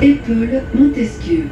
Épaule Montesquieu.